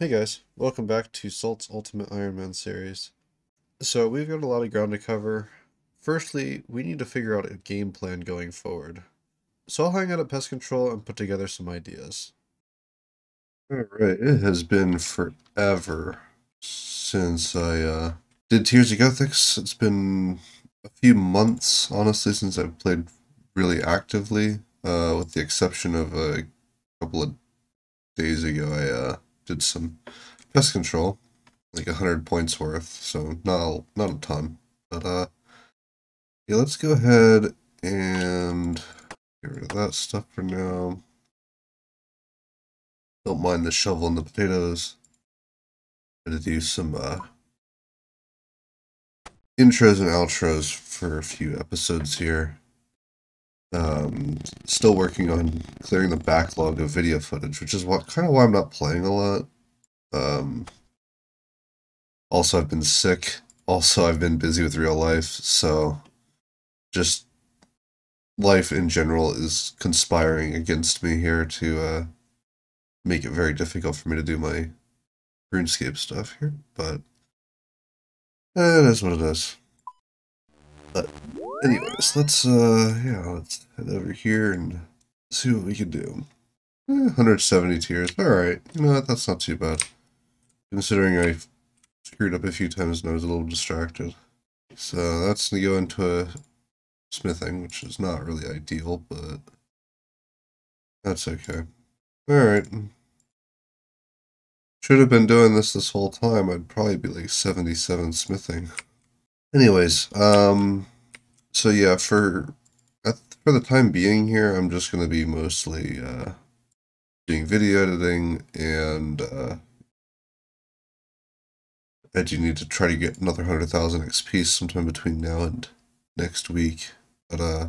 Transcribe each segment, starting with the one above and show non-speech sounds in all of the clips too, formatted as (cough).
Hey guys, welcome back to Salt's Ultimate Iron Man series. So we've got a lot of ground to cover. Firstly, we need to figure out a game plan going forward. So I'll hang out at Pest Control and put together some ideas. Alright, it has been forever since I uh, did Tears of Guthix. It's been a few months, honestly, since I've played really actively, uh, with the exception of a couple of days ago I uh, did some pest control, like a hundred points worth, so not not a ton. But uh, yeah, let's go ahead and get rid of that stuff for now. Don't mind the shovel and the potatoes. I'm gonna do some uh, intros and outros for a few episodes here. Um, still working on clearing the backlog of video footage, which is what kind of why I'm not playing a lot. Um, also, I've been sick. Also, I've been busy with real life, so just life in general is conspiring against me here to uh, make it very difficult for me to do my RuneScape stuff here, but it is what it is. But anyways, let's uh yeah, let's head over here and see what we can do. Eh, 170 tears. Alright, you know what, that's not too bad. Considering I screwed up a few times and I was a little distracted. So that's gonna go into a smithing, which is not really ideal, but that's okay. Alright. Should have been doing this this whole time. I'd probably be like 77 smithing. Anyways, um, so yeah, for for the time being here, I'm just going to be mostly uh, doing video editing, and uh, I do need to try to get another 100,000 XP sometime between now and next week. But uh,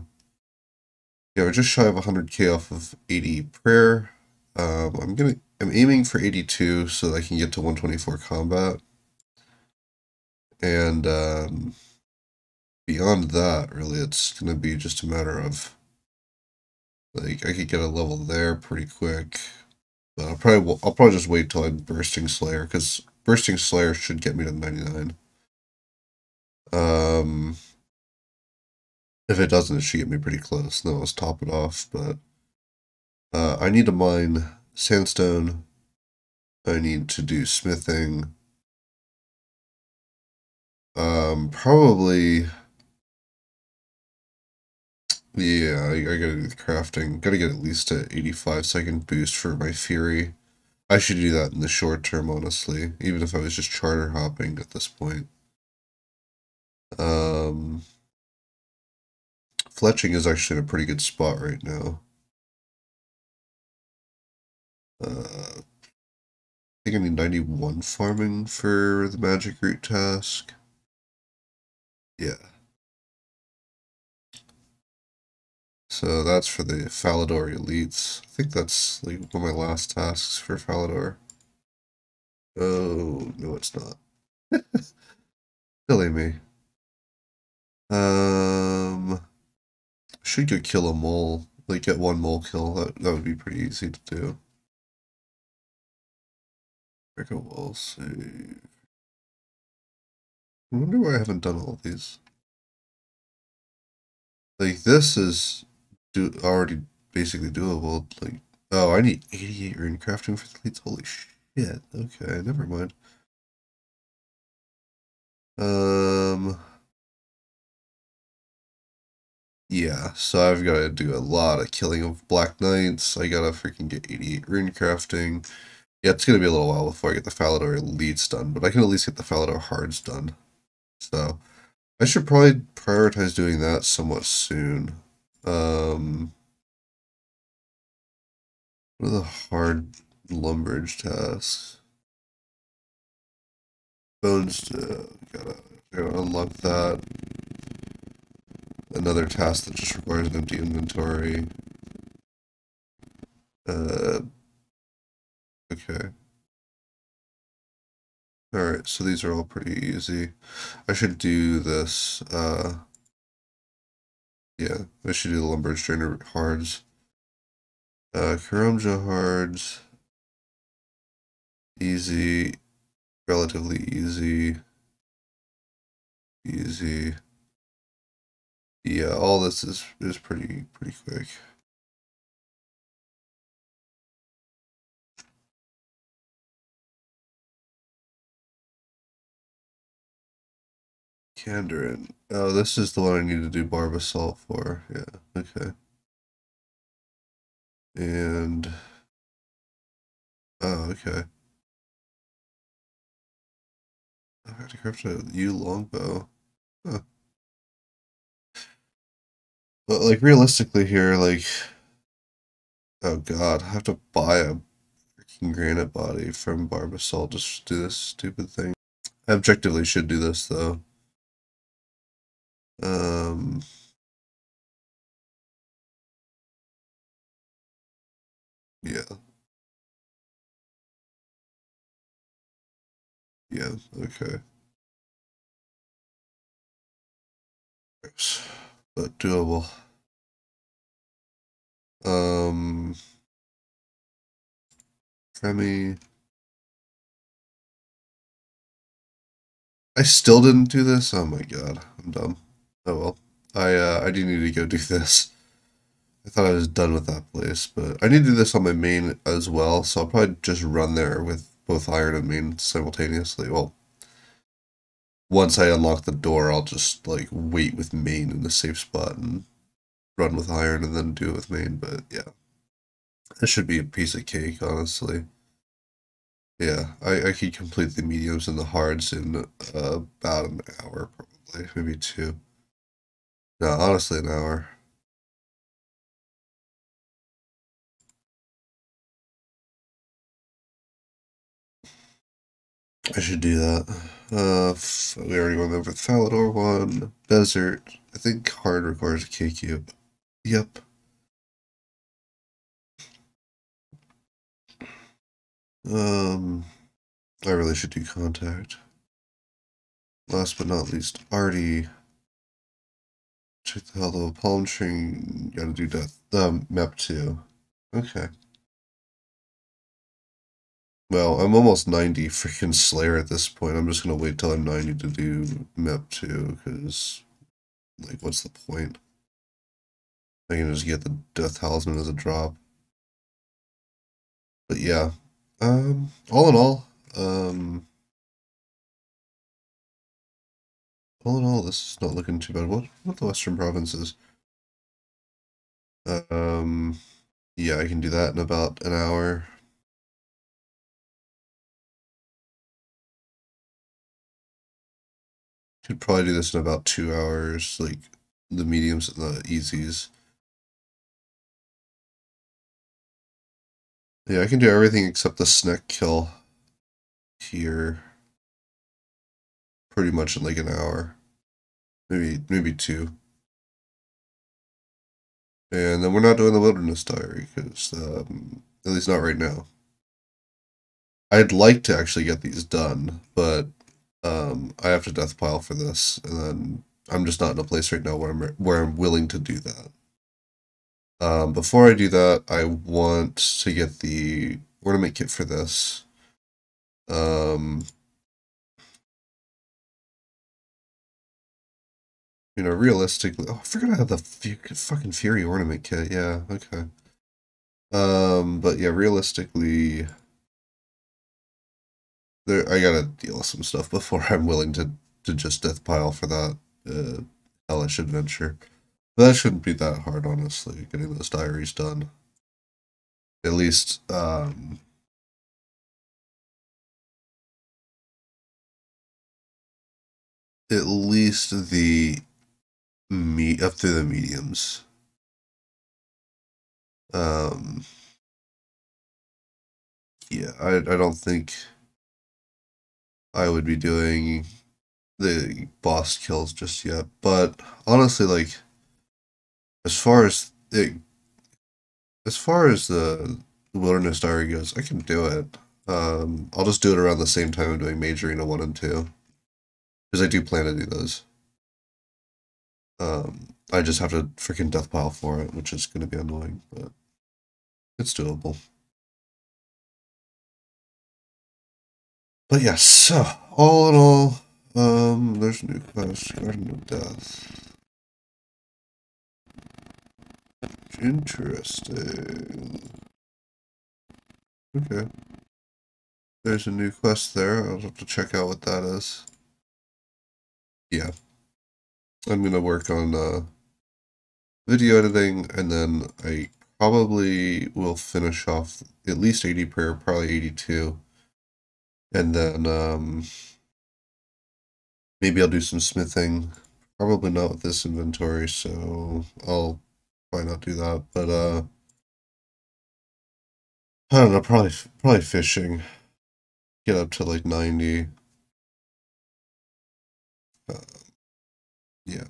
yeah, we're just shy of 100k off of 80 prayer. Um, I'm gonna I'm aiming for 82 so that I can get to 124 combat. And um, beyond that, really, it's going to be just a matter of, like, I could get a level there pretty quick. But I'll probably, I'll probably just wait till I'm Bursting Slayer, because Bursting Slayer should get me to 99. Um, if it doesn't, it should get me pretty close. Then let's top it off, but uh, I need to mine sandstone. I need to do smithing. Um, probably yeah, I, I gotta do the crafting. Gotta get at least a 85 second boost for my Fury. I should do that in the short term, honestly, even if I was just charter hopping at this point. Um, fletching is actually in a pretty good spot right now. Uh, I think I need 91 farming for the magic root task. Yeah. So that's for the Falador elites. I think that's like one of my last tasks for Falador. Oh, no it's not. (laughs) Silly me. Um, should go kill a mole. Like get one mole kill. That, that would be pretty easy to do. Break a wall save. I wonder why I haven't done all these. Like this is do already basically doable. Like, oh, I need 88 rune crafting for the elites. Holy shit. Okay, never mind. Um. Yeah, so I've got to do a lot of killing of Black Knights. I gotta freaking get 88 rune crafting. Yeah, it's gonna be a little while before I get the Falador elites done, but I can at least get the Falador hards done. So, I should probably prioritize doing that somewhat soon. Um, what are the hard Lumbridge tasks? Bones, uh, gotta, gotta unlock that. Another task that just requires an empty inventory. Uh, okay. Alright, so these are all pretty easy. I should do this, uh, yeah, I should do the lumber strainer hards. Uh, Karamja hards. Easy, relatively easy, easy. Yeah, all this is is pretty pretty quick. Kandarin. Oh, this is the one I need to do Barb Assault for. Yeah, okay. And... Oh, okay. I have to craft a yew longbow. Huh. But, like, realistically here, like... Oh god, I have to buy a freaking granite body from Barb Assault just to do this stupid thing. I objectively should do this, though. Um... Yeah. Yeah, okay. But doable. Um... Remy... I still didn't do this? Oh my god, I'm dumb. Oh well. I, uh, I do need to go do this. I thought I was done with that place, but I need to do this on my main as well, so I'll probably just run there with both iron and main simultaneously. Well, once I unlock the door, I'll just like wait with main in the safe spot and run with iron and then do it with main, but yeah. This should be a piece of cake, honestly. Yeah, I, I could complete the mediums and the hards in uh, about an hour, probably, maybe two. No, honestly, an hour. I should do that. Uh, we already went over the Falador one. Desert. I think hard requires a K-cube. Yep. Um, I really should do contact. Last but not least, Ardy. Check the hell though. Palm tree. Gotta do death. Um, MEP two. Okay. Well, I'm almost 90 freaking Slayer at this point. I'm just gonna wait till I'm 90 to do MEP 2, because, like, what's the point? I can just get the Death Talisman as a drop. But yeah, um, all in all, um, all in all, this is not looking too bad. What, what the Western provinces? Um, yeah, I can do that in about an hour. Could probably do this in about two hours, like the mediums and the easies. Yeah, I can do everything except the snack kill here. Pretty much in like an hour. Maybe maybe two. And then we're not doing the Wilderness Diary, because, um, at least not right now. I'd like to actually get these done, but um, I have to death pile for this, and then I'm just not in a place right now where I'm where I'm willing to do that. Um, before I do that, I want to get the ornament kit for this. Um, you know, realistically, oh, I forgot I had the fucking Fury ornament kit. Yeah, okay. Um, but yeah, realistically, there I gotta deal with some stuff before (laughs) I'm willing to to just death pile for that uh, hellish adventure. But that shouldn't be that hard, honestly. Getting those diaries done. At least, um, at least the me up to the mediums. Um, yeah, I I don't think I would be doing the boss kills just yet. But honestly, like as far as it, as far as the Wilderness Diary goes, I can do it. Um, I'll just do it around the same time I'm doing Mage Arena 1 and 2. Because I do plan to do those. Um, I just have to freaking death pile for it, which is going to be annoying, but it's doable. But yes, so all in all, um, there's a new quest, Garden of Death. Interesting. Okay. There's a new quest there. I'll have to check out what that is. Yeah. I'm going to work on uh, video editing and then I probably will finish off at least 80 prayer, probably 82. And then um, maybe I'll do some smithing. Probably not with this inventory, so I'll probably not do that. But uh, I don't know, probably probably fishing. Get up to like 90. Uh, yeah.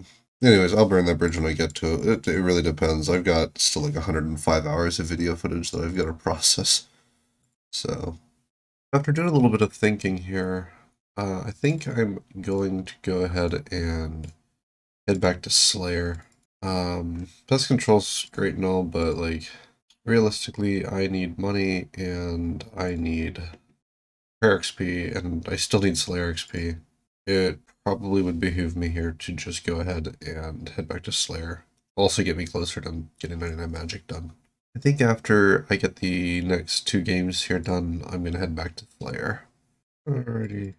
Anyways, I'll burn that bridge when I get to it. it. It really depends. I've got still like 105 hours of video footage that I've got to (laughs) process. So, after doing a little bit of thinking here, uh, I think I'm going to go ahead and head back to Slayer. Um, pest control's great and all, but like, realistically, I need money and I need prayer XP, and I still need Slayer XP. It probably would behoove me here to just go ahead and head back to Slayer. Also get me closer to getting 99 magic done. I think after I get the next two games here done, I'm going to head back to Slayer. Alrighty.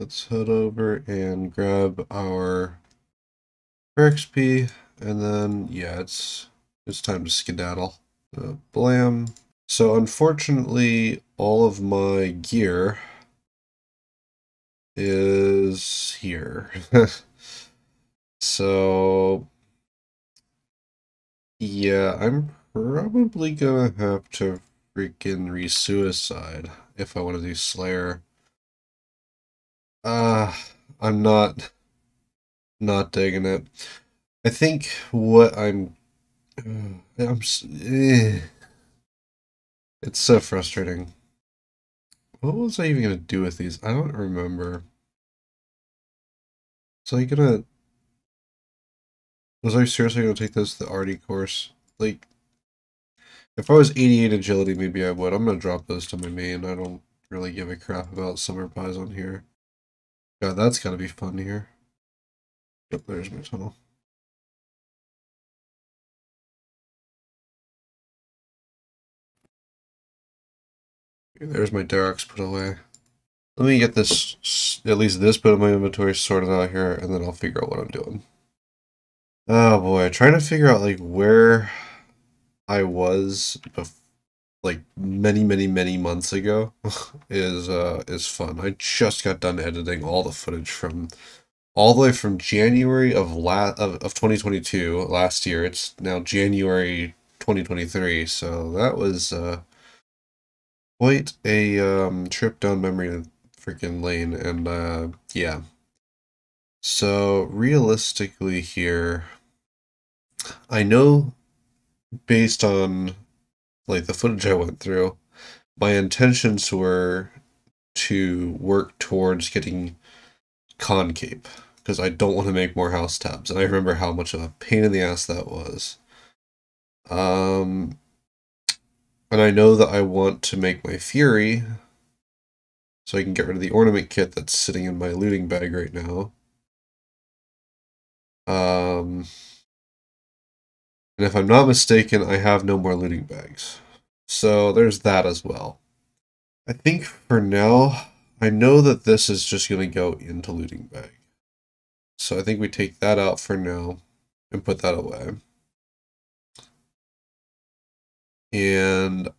Let's head over and grab our XP, and then, yeah, it's, it's time to skedaddle. Uh, blam. So unfortunately, all of my gear is here. (laughs) so, yeah, I'm probably gonna have to freaking re-suicide if I want to do Slayer. Uh, I'm not, not digging it. I think what I'm, (sighs) I'm, eh, it's so frustrating. What was I even gonna do with these? I don't remember. So I gonna... Was I seriously gonna take this, to the Ardy course? Like, if I was 88 agility, maybe I would. I'm gonna drop those to my main. I don't really give a crap about summer pies on here. God, that's gotta be fun here. Yep, there's my tunnel. There's my Derox put away. Let me get this, at least this bit of my inventory sorted out here, and then I'll figure out what I'm doing. Oh boy, trying to figure out like where I was like many, many, many months ago (laughs) is uh is fun. I just got done editing all the footage from all the way from January of la of, of 2022 last year. It's now January 2023, so that was uh quite a um, trip down memory freaking lane, and uh, yeah. So realistically here, I know based on like the footage I went through, my intentions were to work towards getting Concape because I don't want to make more house tabs, and I remember how much of a pain in the ass that was. Um, and I know that I want to make my Fury so I can get rid of the ornament kit that's sitting in my looting bag right now. Um, and if I'm not mistaken, I have no more looting bags. So there's that as well. I think for now, I know that this is just going to go into looting bag. So I think we take that out for now and put that away. And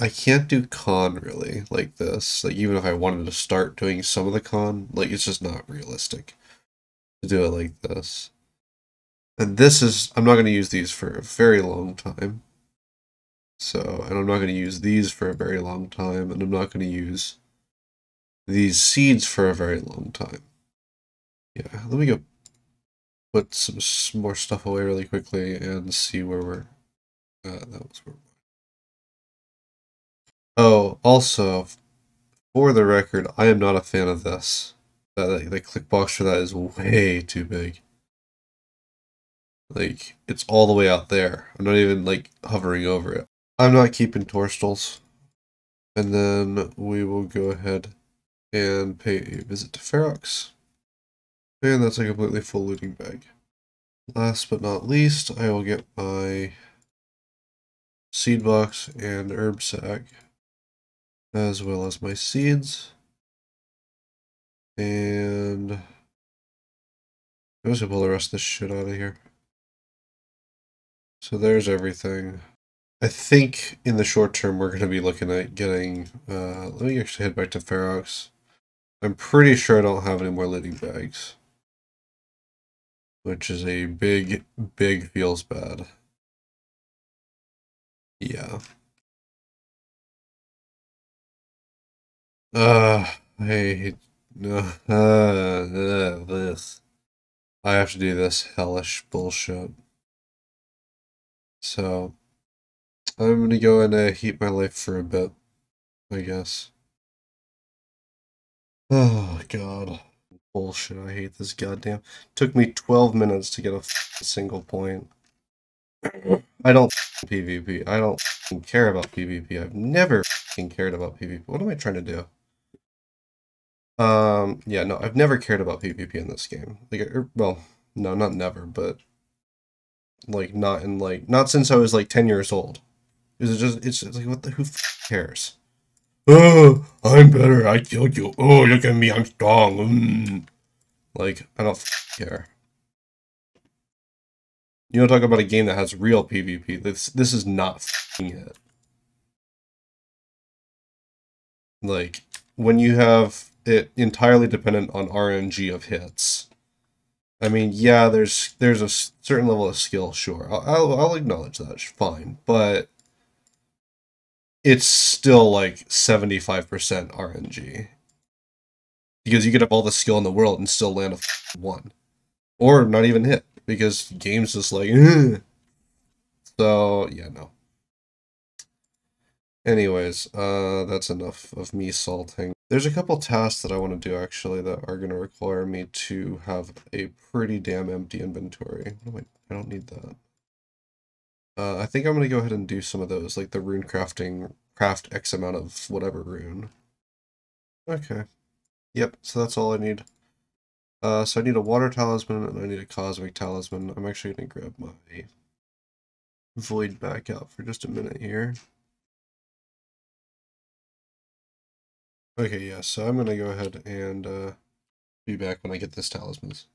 I can't do con really like this. Like even if I wanted to start doing some of the con, like it's just not realistic to do it like this. And this is, I'm not going to use these for a very long time. So, and I'm not going to use these for a very long time, and I'm not going to use these seeds for a very long time. Yeah, let me go put some more stuff away really quickly and see where we're. Uh, that was where. Oh, also, for the record, I am not a fan of this. Uh, the, the click box for that is way too big. Like, it's all the way out there. I'm not even, like, hovering over it. I'm not keeping Torstols. And then we will go ahead and pay a visit to Ferox. And that's a completely full looting bag. Last but not least, I will get my seed box and herb sack, as well as my seeds. And I'm just gonna pull the rest of this shit out of here. So there's everything. I think in the short term we're going to be looking at getting. Uh, let me actually head back to Ferox. I'm pretty sure I don't have any more looting bags, which is a big, big feels bad. Yeah. Uh, I hate no uh, uh, this. I have to do this hellish bullshit. So, I'm gonna go and uh, heat my life for a bit, I guess. (sighs) Oh, God. Bullshit, I hate this goddamn. Took me 12 minutes to get a single point. I don't PvP. I don't care about PvP. I've never cared about PvP. What am I trying to do? Um, yeah, no, I've never cared about PvP in this game. Like, er, well, no, not never, but like not in like not since I was like ten years old. Is it just it's, it's like what the who cares? Oh, I'm better. I killed you. Oh, look at me. I'm strong. Mm. Like I don't care. You don't talk about a game that has real PvP. This this is not it. Like when you have it entirely dependent on RNG of hits I mean, yeah, there's there's a certain level of skill, sure. I'll, I'll, I'll acknowledge that, fine, but it's still like 75% RNG. Because you could have all the skill in the world and still land a one. Or not even hit, because game's just like, Ugh. (laughs) so yeah, no. Anyways, uh, that's enough of me salting. There's a couple tasks that I want to do actually that are going to require me to have a pretty damn empty inventory. Oh, wait, I don't need that. Uh, I think I'm going to go ahead and do some of those, like the rune crafting, craft X amount of whatever rune. Okay. Yep, so that's all I need. Uh, so I need a water talisman and I need a cosmic talisman. I'm actually going to grab my void back out for just a minute here. Okay, yeah, so I'm gonna go ahead and uh, be back when I get this talismans.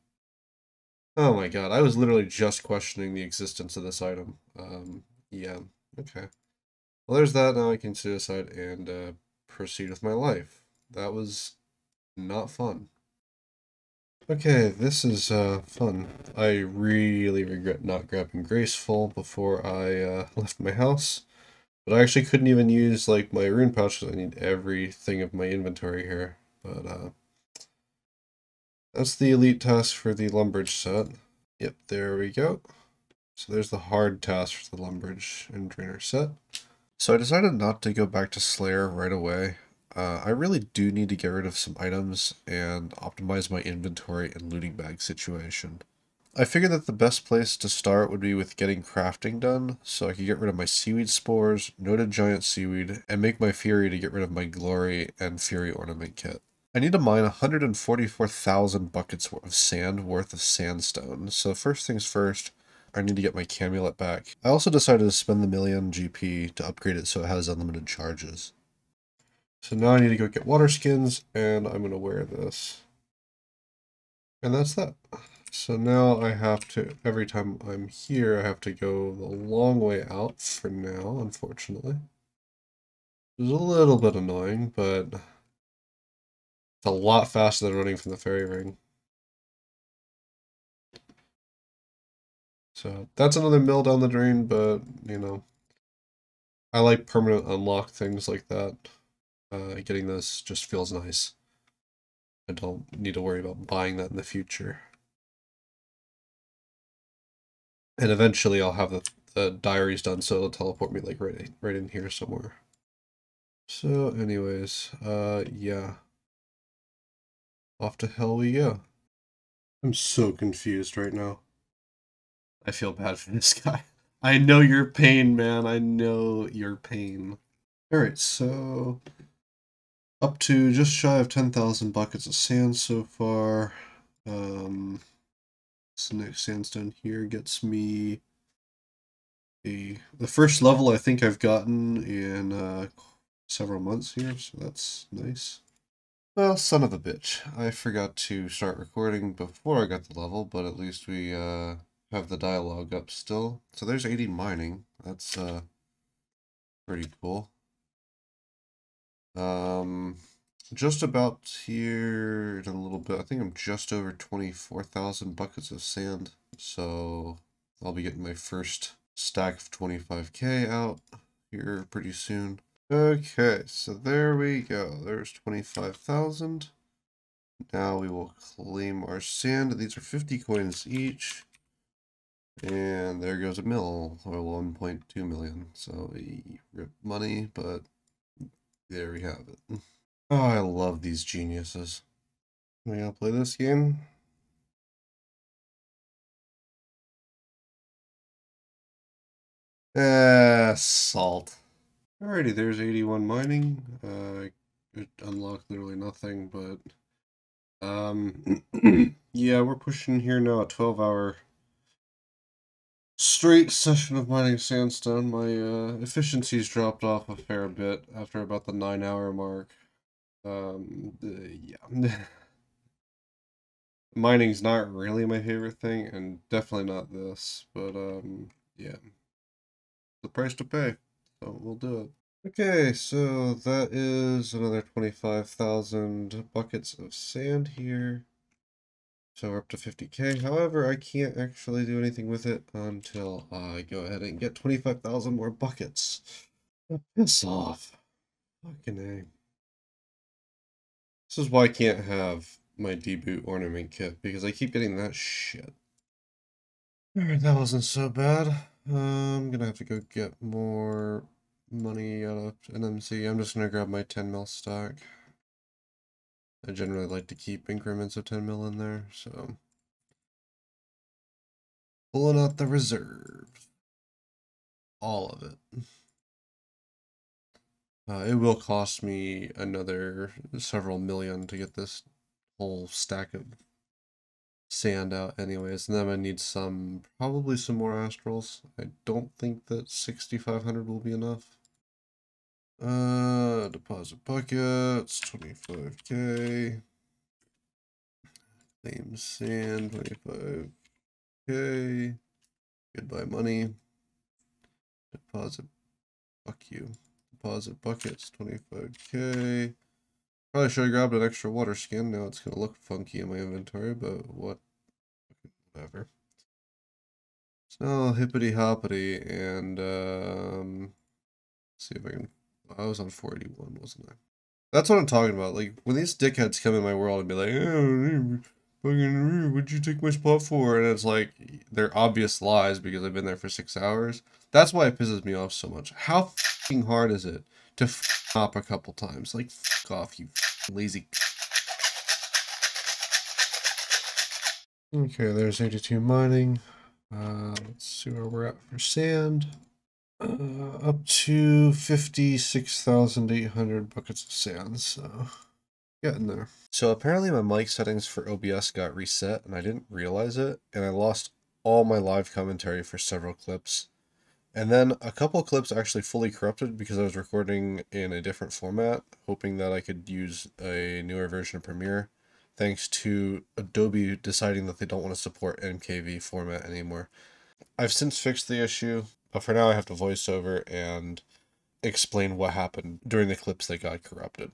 Oh my god, I was literally just questioning the existence of this item. Um, yeah, okay. Well, there's that. Now I can suicide and uh, proceed with my life. That was not fun. Okay, this is uh, fun. I really regret not grabbing Graceful before I uh, (laughs) left my house. But I actually couldn't even use like my rune pouch because I need everything of my inventory here. But uh, that's the elite task for the Lumbridge set. Yep, there we go. So there's the hard task for the Lumbridge and Draynor set. So I decided not to go back to Slayer right away. Uh, I really do need to get rid of some items and optimize my inventory and looting bag situation. I figured that the best place to start would be with getting crafting done, so I could get rid of my seaweed spores, noted giant seaweed, and make my fury to get rid of my glory and fury ornament kit. I need to mine 144,000 buckets of sand worth of sandstone, so first things first, I need to get my Camulet back. I also decided to spend the million GP to upgrade it so it has unlimited charges. So now I need to go get water skins, and I'm going to wear this. And that's that. So now I have to, every time I'm here, I have to go the long way out for now, unfortunately. It's a little bit annoying, but it's a lot faster than running from the fairy ring. So that's another mill down the drain, but, you know, I like permanent unlock things like that. Uh, getting this just feels nice. I don't need to worry about buying that in the future. And eventually I'll have the, the diaries done so it'll teleport me like right, right in here somewhere. So anyways, uh, yeah. Off to hell we go. I'm so confused right now. I feel bad for this guy. I know your pain, man. I know your pain. All right, so up to just shy of 10,000 buckets of sand so far. Um, this next sandstone here gets me a the first level I think I've gotten in uh, several months here, so that's nice. Well, son of a bitch. I forgot to start recording before I got the level, but at least we uh, have the dialogue up still. So there's 80 mining. That's uh, pretty cool. Um, just about here in a little bit. I think I'm just over 24,000 buckets of sand. So I'll be getting my first stack of 25k out here pretty soon. Okay, so there we go. There's 25,000. Now we will claim our sand. These are 50 coins each. And there goes a mill, or 1.2 million. So we rip money, but there we have it. (laughs) Oh, I love these geniuses. We gonna play this game? Ah, salt. Alrighty, there's 81 mining. Uh, it unlocked literally nothing, but um, (clears throat) yeah, we're pushing here now a 12 hour straight session of mining sandstone. My uh, efficiency's dropped off a fair bit after about the nine hour mark. Um, yeah. (laughs) Mining's not really my favorite thing, and definitely not this, but um, yeah. The price to pay, so we'll do it. Okay, so that is another 25,000 buckets of sand here. So we're up to 50k. However, I can't actually do anything with it until I go ahead and get 25,000 more buckets. Piss off. Fucking A. This is why I can't have my D boot ornament kit, because I keep getting that shit. Alright, that wasn't so bad. I'm gonna have to go get more money out of NMZ. I'm just gonna grab my 10 mil stock. I generally like to keep increments of 10 mil in there, so. Pulling out the reserve. All of it. Uh, it will cost me another several million to get this whole stack of sand out anyways. And then I need some, probably some more astrals. I don't think that 6,500 will be enough. Uh, deposit buckets, 25k. Claim sand, 25k. Goodbye money. Deposit, fuck you. Deposit buckets, 25k. Probably should have grabbed an extra water skin. Now it's going to look funky in my inventory, but what? Whatever. So, hippity hoppity, and um, see if I can. I was on 481, wasn't I? That's what I'm talking about. Like, when these dickheads come in my world and be like, oh, fucking, what'd you take my spot for? And it's like, they're obvious lies because I've been there for six hours. That's why it pisses me off so much. How hard is it to f up a couple times? Like, off, you lazy. Okay, there's 82 mining. Uh, let's see where we're at for sand. Uh, up to 56,800 buckets of sand, so getting there. So apparently my mic settings for OBS got reset and I didn't realize it, and I lost all my live commentary for several clips. And then a couple clips actually fully corrupted because I was recording in a different format, hoping that I could use a newer version of Premiere, thanks to Adobe deciding that they don't want to support MKV format anymore. I've since fixed the issue, but for now I have to voice over and explain what happened during the clips that got corrupted.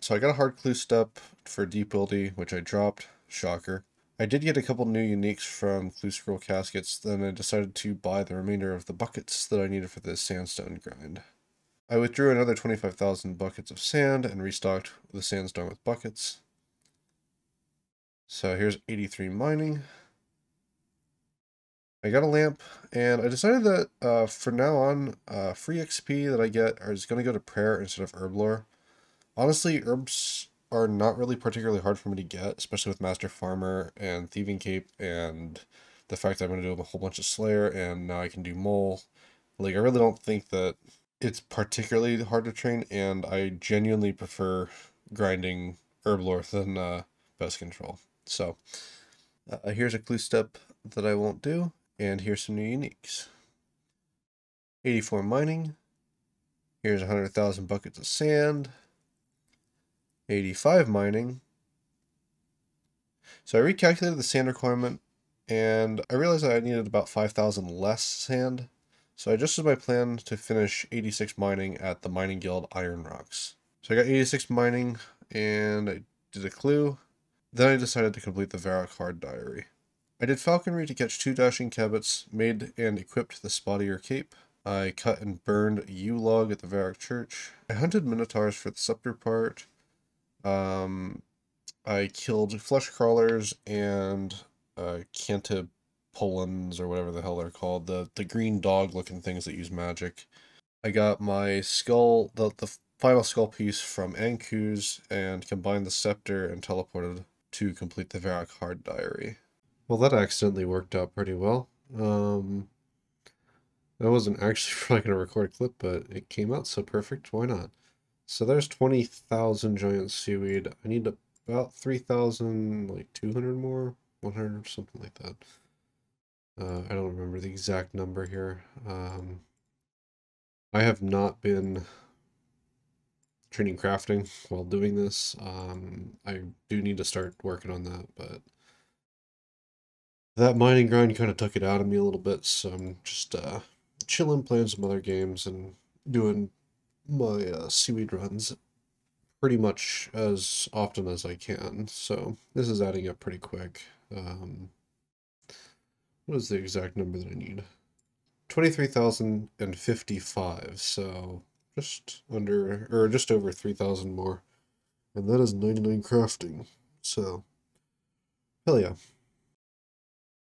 So I got a hard clue step for Deep which I dropped, shocker. I did get a couple new uniques from Clue Scroll Caskets, then I decided to buy the remainder of the buckets that I needed for the sandstone grind. I withdrew another 25,000 buckets of sand and restocked the sandstone with buckets. So here's 83 mining. I got a lamp, and I decided that uh, for now on, uh, free XP that I get is going to go to prayer instead of herblore. Honestly, herbs are not really particularly hard for me to get, especially with Master Farmer and Thieving Cape and the fact that I'm going to do a whole bunch of Slayer and now I can do Mole. Like, I really don't think that it's particularly hard to train, and I genuinely prefer grinding Herblore than uh, Pest Control. So uh, here's a clue step that I won't do, and here's some new uniques. 84 mining. Here's 100,000 buckets of sand. 85 mining. So I recalculated the sand requirement and I realized that I needed about 5,000 less sand. So I adjusted my plan to finish 86 mining at the Mining Guild Iron Rocks. So I got 86 mining and I did a clue. Then I decided to complete the Varrock Hard Diary. I did falconry to catch two dashing kebbits, made and equipped the spottier cape. I cut and burned a yew log at the Varrock Church. I hunted minotaurs for the scepter part. Um, I killed flesh crawlers and uh, Catablepons or whatever the hell they're called. The the green dog looking things that use magic. I got my skull, the, the final skull piece from Ankous and combined the scepter and teleported to complete the Varrock Hard Diary. Well, that accidentally worked out pretty well. Um, I wasn't actually probably going to record a clip, but it came out so perfect. Why not? So there's 20,000 giant seaweed. I need about 3,000, like 200 more, 100, something like that. Uh, I don't remember the exact number here. Um, I have not been training crafting while doing this. Um, I do need to start working on that, but that mining grind kind of took it out of me a little bit, so I'm just uh, chilling, playing some other games, and doing my uh, seaweed runs pretty much as often as I can. So this is adding up pretty quick. Um, what is the exact number that I need? 23,055. So just under, or just over 3,000 more. And that is 99 crafting. So, hell yeah.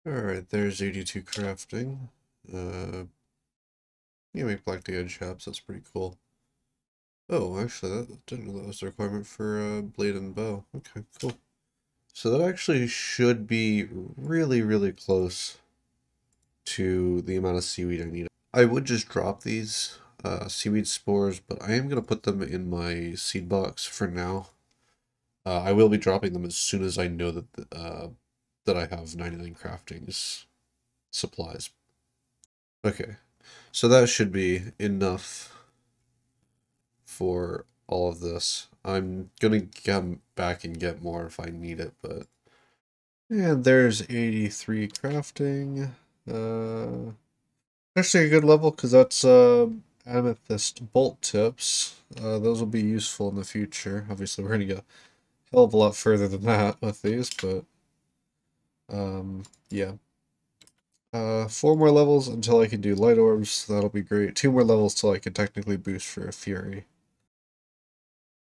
Alright, there's 82 crafting. Uh, you make black d'hide chaps, that's pretty cool. Oh, actually, that didn't know that was a requirement for uh, blade and bow. Okay, cool. So that actually should be really, really close to the amount of seaweed I need. I would just drop these uh, seaweed spores, but I am going to put them in my seed box for now. Uh, I will be dropping them as soon as I know that uh, that I have 99 craftings supplies. Okay, so that should be enough for all of this. I'm gonna come back and get more if I need it, but... And there's 83 crafting. Uh, actually a good level, because that's uh, amethyst bolt tips. Uh, those will be useful in the future. Obviously, we're to go a hell of a lot further than that with these, but... Um, yeah. Uh, four more levels until I can do light orbs. That'll be great. Two more levels till I can technically boost for a fury.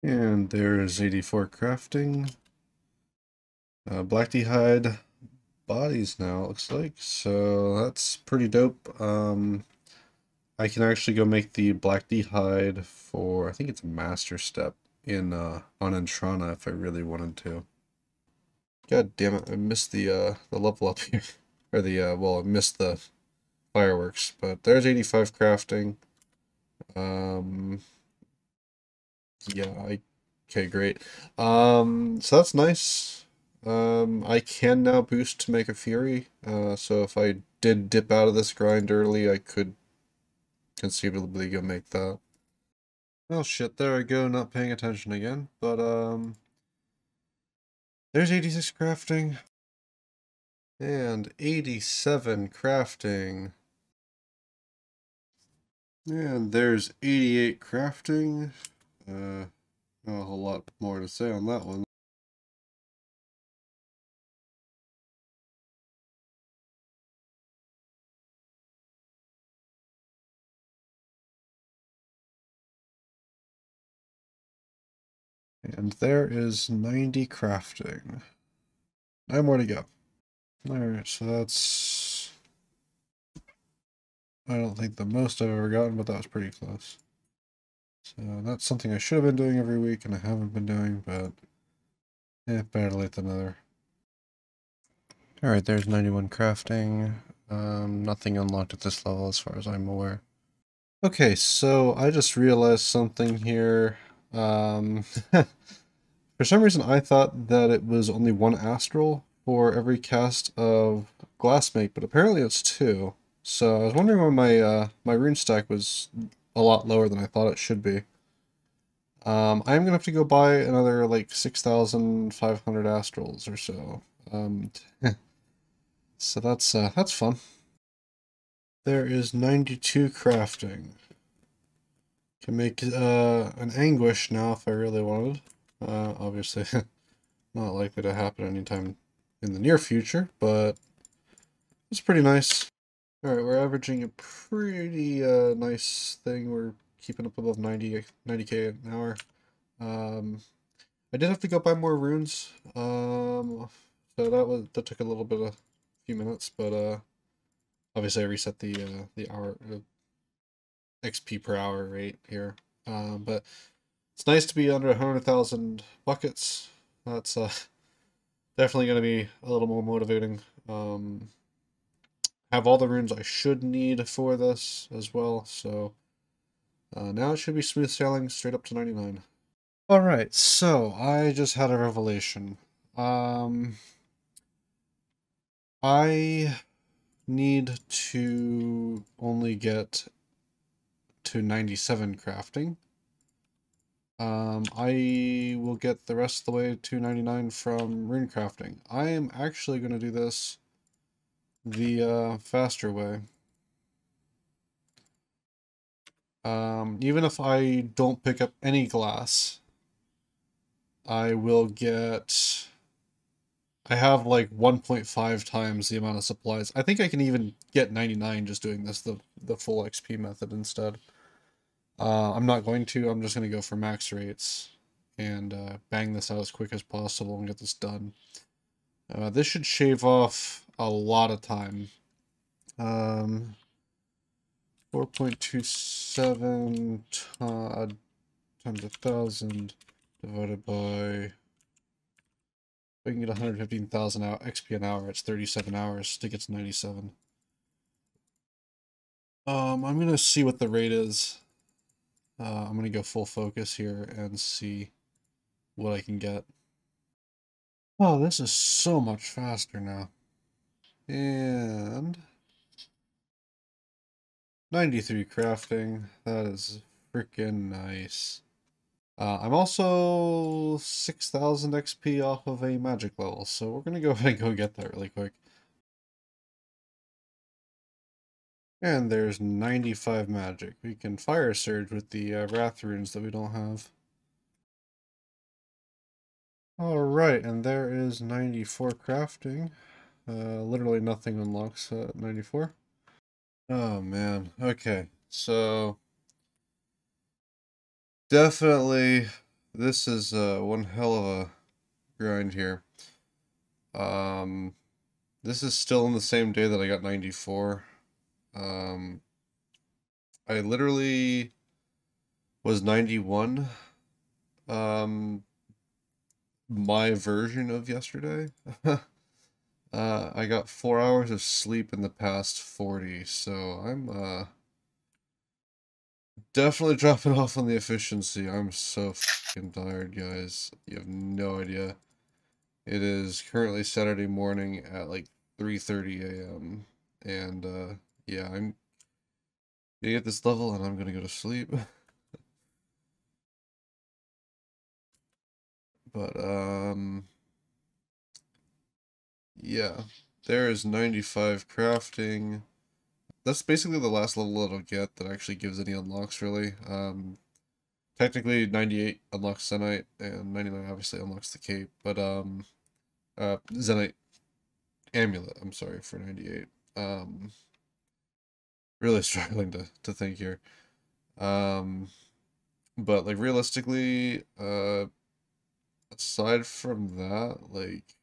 And there's 84 crafting. Uh, Black D'hide bodies now, looks like. So that's pretty dope. Um, I can actually go make the Black D'hide for, I think it's a master step in uh, on Entrana if I really wanted to. God damn it, I missed the uh, the level up (laughs) here. or the, uh, well, I missed the fireworks. But there's 85 crafting. Um, yeah, I, okay, great. Um, so that's nice. Um, I can now boost to make a Fury. Uh, so if I did dip out of this grind early, I could conceivably go make that. Oh shit, there I go, not paying attention again. But, um, there's 86 crafting. And 87 crafting. And there's 88 crafting. Uh, not a whole lot more to say on that one. And there is 90 crafting. Nine more to go. Alright, so that's... I don't think the most I've ever gotten, but that was pretty close. So that's something I should have been doing every week and I haven't been doing, but eh, better late than never. Alright, there's 91 crafting. Um, nothing unlocked at this level as far as I'm aware. Okay, so I just realized something here. Um, (laughs) for some reason, I thought that it was only one astral for every cast of Glassmake, but apparently it's two. So I was wondering why my uh, my rune stack was a lot lower than I thought it should be. Um, I'm gonna have to go buy another like 6,500 astrals or so. Um, (laughs) so that's uh, that's fun. There is 92 crafting. Can make uh, an anguish now if I really wanted. Uh, obviously, (laughs) not likely to happen anytime in the near future, but it's pretty nice. Alright, we're averaging a pretty uh, nice thing. We're keeping up above 90, 90k an hour. Um, I did have to go buy more runes. Um, so that was that took a little bit of a few minutes, but uh, obviously I reset the uh, the hour uh, XP per hour rate here. Um, but it's nice to be under 100,000 buckets. That's uh, definitely going to be a little more motivating. Um, have all the runes I should need for this as well, so uh, now it should be smooth sailing straight up to 99. Alright, so I just had a revelation. Um, I need to only get to 97 crafting. Um, I will get the rest of the way to 99 from rune crafting. I am actually going to do this the uh, faster way. Um, even if I don't pick up any glass, I will get... I have like 1.5 times the amount of supplies. I think I can even get 99 just doing this the, the full XP method instead. Uh, I'm not going to, I'm just going to go for max rates and uh, bang this out as quick as possible and get this done. Uh, this should shave off a lot of time. Um, 4.27 times a thousand divided by we can get 115,000 out XP an hour. It's 37 hours to get to 97. Um, I'm gonna see what the rate is. Uh, I'm gonna go full focus here and see what I can get. Oh, this is so much faster now. And 93 crafting. That is freaking nice. Uh, I'm also 6,000 XP off of a magic level, so we're going to go (laughs) ahead and go get that really quick. And there's 95 magic. We can fire surge with the uh, wrath runes that we don't have. Alright, and there is 94 crafting. Uh, literally nothing unlocks at 94. Oh man, okay, so definitely this is uh, one hell of a grind here. Um, this is still in the same day that I got 94. Um, I literally was 91 um, my version of yesterday. (laughs) uh, I got four hours of sleep in the past 40, so I'm uh, definitely (laughs) dropping off on the efficiency. I'm so fucking tired, guys. You have no idea. It is currently Saturday morning at like 3.30 a.m. And uh, yeah, I'm gonna get this level and I'm gonna go to sleep. (laughs) But, um, yeah, there is 95 crafting. That's basically the last level it'll get that actually gives any unlocks, really. Um, technically, 98 unlocks Zenyte, and 99 obviously unlocks the cape, but, um, uh, Zenyte Amulet, I'm sorry, for 98. Um, really (laughs) struggling to, to think here. Um, but, like, realistically, uh, aside from that, like,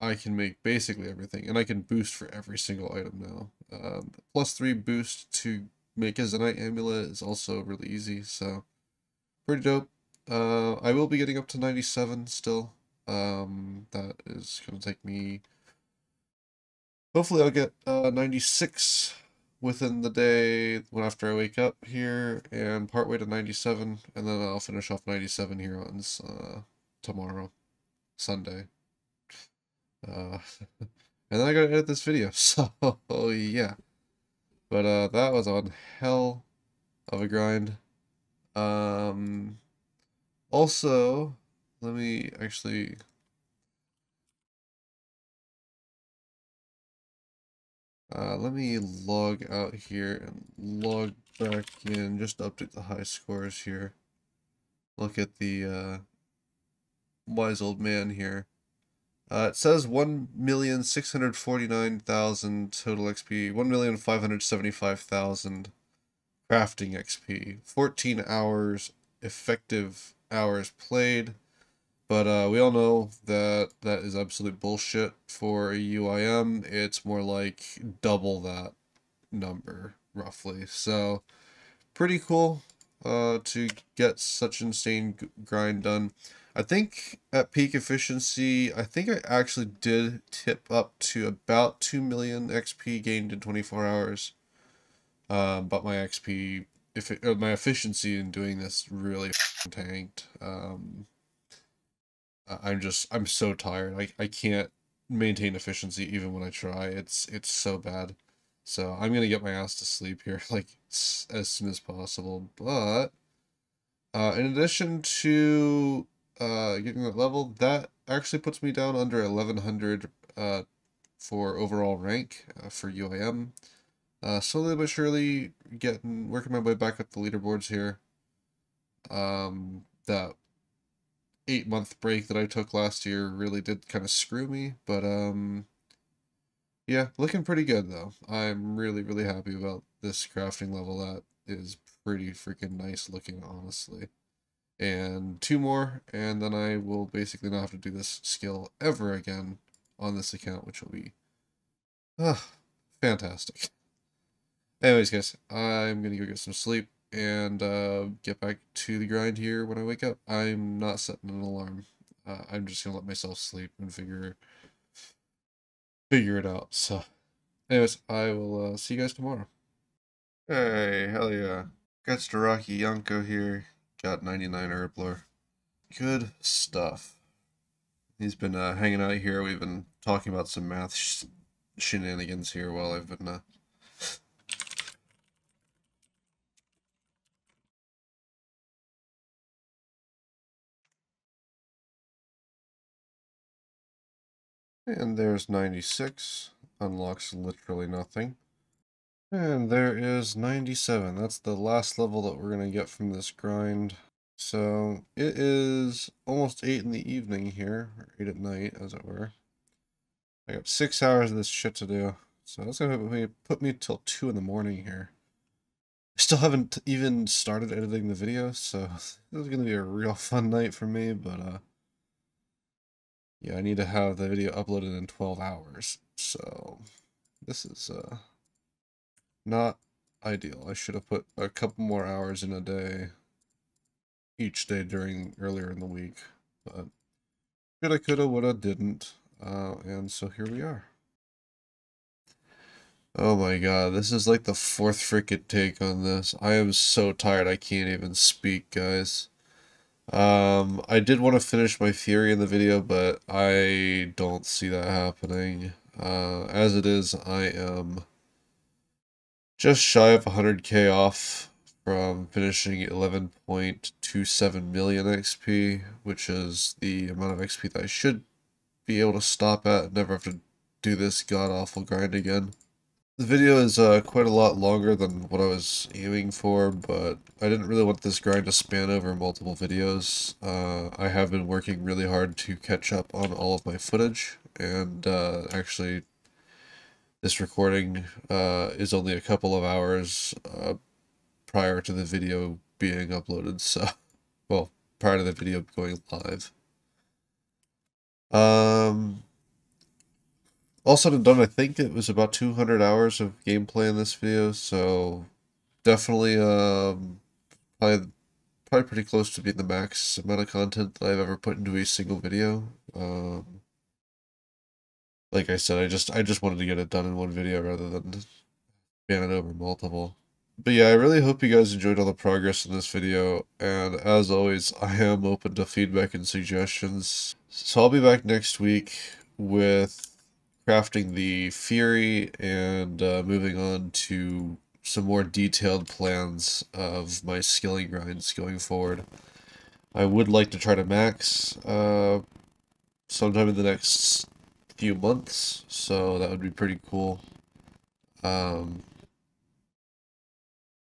I can make basically everything, and I can boost for every single item now. Um, plus three boost to make a Zenyte Amulet is also really easy, so pretty dope. Uh, I will be getting up to 97 still. Um, that is going to take me... Hopefully I'll get uh, 96 within the day when after I wake up here and partway to 97 and then I'll finish off 97 here on uh, tomorrow Sunday uh, (laughs) and then I gotta edit this video (laughs) so yeah but uh, that was on hell of a grind um also let me actually Uh, let me log out here and log back in just update the high scores here. Look at the uh, wise old man here. Uh, it says 1,649,000 total XP, 1,575,000 crafting XP, 14 hours effective hours played, but uh, we all know that that is absolute bullshit for a UIM. It's more like double that number, roughly. So, pretty cool uh, to get such insane grind done. I think at peak efficiency, I think I actually did tip up to about 2 million XP gained in 24 hours. Uh, but my XP, if it, my efficiency in doing this really tanked. Um, I'm just I'm so tired. I I can't maintain efficiency even when I try. It's it's so bad. So I'm gonna get my ass to sleep here (laughs) like as soon as possible. But uh, in addition to uh, getting that level, that actually puts me down under 1100 uh, for overall rank uh, for UIM. Uh, slowly but surely getting working my way back up the leaderboards here. Um, that eight month break that I took last year really did kind of screw me, but um yeah, looking pretty good though. I'm really really happy about this crafting level that is pretty freaking nice looking honestly. And two more and then I will basically not have to do this skill ever again on this account, which will be uh, fantastic. Anyways, guys, I'm going to go get some sleep and uh, get back to the grind here when I wake up. I'm not setting an alarm. Uh, I'm just gonna let myself sleep and figure figure it out. So, anyways, I will uh, see you guys tomorrow. Hey, hell yeah! Got Rocky Yanko here. Got 99 Herblore. Good stuff. He's been uh, hanging out here. We've been talking about some math sh shenanigans here while I've been uh, And there's 96. Unlocks literally nothing. And there is 97. That's the last level that we're going to get from this grind. So it is almost 8 in the evening here, or 8 at night, as it were. I got 6 hours of this shit to do. So that's going to put me, till 2 in the morning here. I still haven't even started editing the video, so (laughs) this is going to be a real (laughs) fun night for me, but uh, yeah, I need to have the video uploaded in 12 hours. So this is uh, not ideal. I should have put a couple more hours in a day each day during earlier in the week. But coulda, coulda, woulda, didn't. Uh, and so here we are. Oh my god, this is like the fourth freaking take on this. I am so tired I can't even speak, guys. Um, I did want to finish my theory in the video, but I don't see that happening. Uh, as it is, I am just shy of 100k off from finishing 11.27 million XP, which is the amount of XP that I should be able to stop at and never have to do this god-awful grind again. The video is uh, quite a lot longer than what I was aiming for, but I didn't really want this grind to span over multiple videos. Uh, I have been working really hard to catch up on all of my footage, and uh, actually this recording uh, is only a couple of hours uh, prior to the video being uploaded, so, (laughs) well, prior to the video going live. Um, all said and done, I think it was about 200 hours of gameplay in this video, so definitely um, probably, probably pretty close to being the max amount of content that I've ever put into a single video. Um, like I said, I just I just wanted to get it done in one video rather than span it over multiple. But yeah, I really hope you guys enjoyed all the progress in this video, and as always, I am open to feedback and suggestions. So I'll be back next week with crafting the Fury and uh, moving on to some more detailed plans of my skilling grinds going forward. I would like to try to max uh, sometime in the next few months, so that would be pretty cool. Um,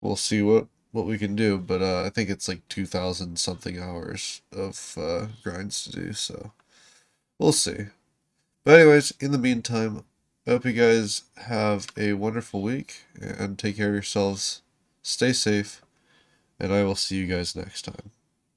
we'll see what what we can do, but uh, I think it's like 2,000 something hours of uh, grinds to do, so we'll see. But anyways, in the meantime, I hope you guys have a wonderful week and take care of yourselves. Stay safe, and I will see you guys next time.